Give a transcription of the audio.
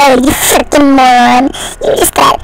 Oh, you freaking moron. You just got